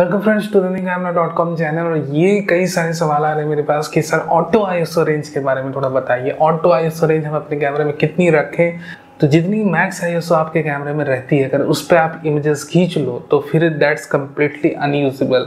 Welcome friends to camera dot com channel और ये कई सारे सवाल आ रहे हैं मेरे पास कि सर ऑटो आईएसओ रेंज के बारे में थोड़ा बताइए। ऑटो आईएसओ रेंज हम अपने कैमरे में कितनी रखें? तो जितनी मैक्स आईएसओ आपके कैमरे में रहती है। अगर उस पर आप इमेजेस खींच लो तो फिर that's completely unusable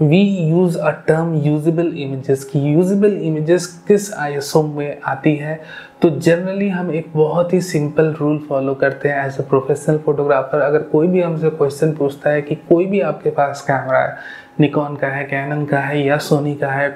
we use a term usable images की। यूजेबल इमेजेस किस आईएसओ में आती है? तो जनरली हम एक बहुत ही सिंपल रूल फॉलो करते हैं एज अ प्रोफेशनल फोटोग्राफर अगर कोई भी हमसे क्वेश्चन पूछता है कि कोई भी आपके पास कैमरा है निकॉन का है कैनन का है या सोनी का है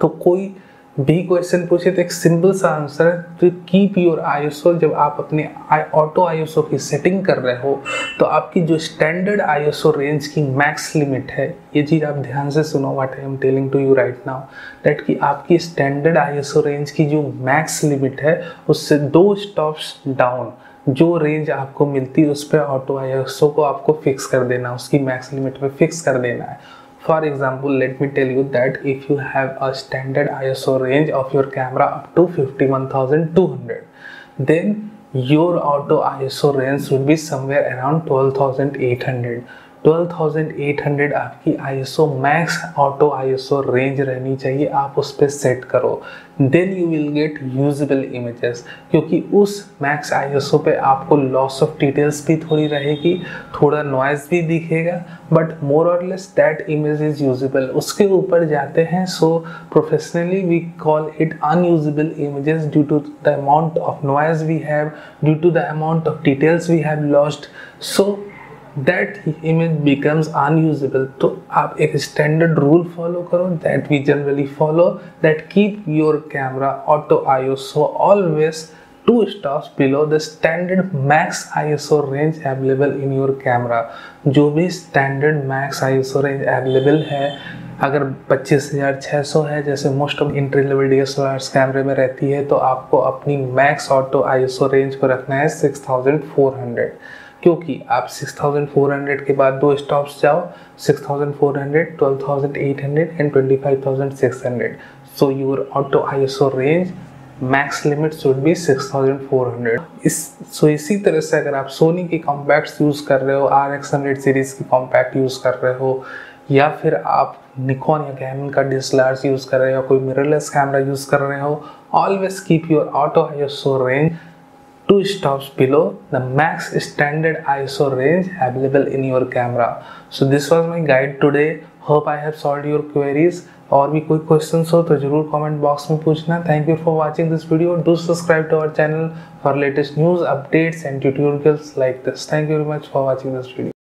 तो कोई भी क्वेश्चन पूछे तो एक सिंपल सा आंसर है टू कीप योर आईएसओ जब आप अपने ऑटो आईएसओ की सेटिंग कर रहे हो तो आपकी जो स्टैंडर्ड आईएसओ रेंज की मैक्स लिमिट है, ये चीज़ आप ध्यान से सुनो what I am telling to you right now that कि आपकी स्टैंडर्ड आईएसओ रेंज की जो मैक्स लिमिट है, उससे दो स्टॉप्स डाउन जो रेंज आपको मिलती है, उस पर ऑटो आईएसओ को आपको फिक्स कर देना, उसकी मैक्स लिमिट पे फिक्स कर देना है। For example, let me tell you that if you have a standard ISO range of your camera up to 51200, then your auto ISO range should be somewhere around 12800 12800 आपकी ISO max auto ISO range रहनी चाहिए। आप उस पर set करो। Then you will get usable images क्योंकि उस max ISO पे आपको लॉस ऑफ़ डिटेल्स भी थोड़ी रहेगी, थोड़ा नॉइज़ भी दिखेगा बट मोर और less that image is usable उसके ऊपर जाते हैं so professionally we call it unusable images due to the amount of noise we have due to the amount of details we have lost so that image becomes unusable तो आप एक standard rule follow करो that we generally follow that keep your camera auto ISO always two stops below the standard max ISO range available in your camera जो भी standard max ISO range available है, अगर पच्चीस हज़ार छः सौ है, जैसे most of entry level D S कैमरे में रहती है तो आपको अपनी मैक्स ऑटो आईएसओ रेंज को रखना है सिक्स थाउज़ेंड फोर हंड्रेड क्योंकि आप 6400 के बाद दो स्टॉप्स जाओ 6400, 12800 and 25600 so your auto ISO range max limit should be 6400 is so इसी तरह से अगर आप सोनी की कॉम्पैक्ट्स यूज़ कर रहे हो आर एक्स हंड्रेड सीरीज़ की कॉम्पैक्ट यूज़ कर रहे हो या फिर आप निकॉन या कैनन का डी यूज़ कर रहे हो कोई मिररलेस कैमरा यूज़ कर रहे हो always keep your auto ISO range two stops below the max standard ISO range available in your camera. So this was my guide today. Hope I have solved your queries. और भी कोई question हो तो जरूर comment box में पूछना thank you for watching this video do subscribe to our channel for latest news updates and tutorials like this thank you very much for watching this video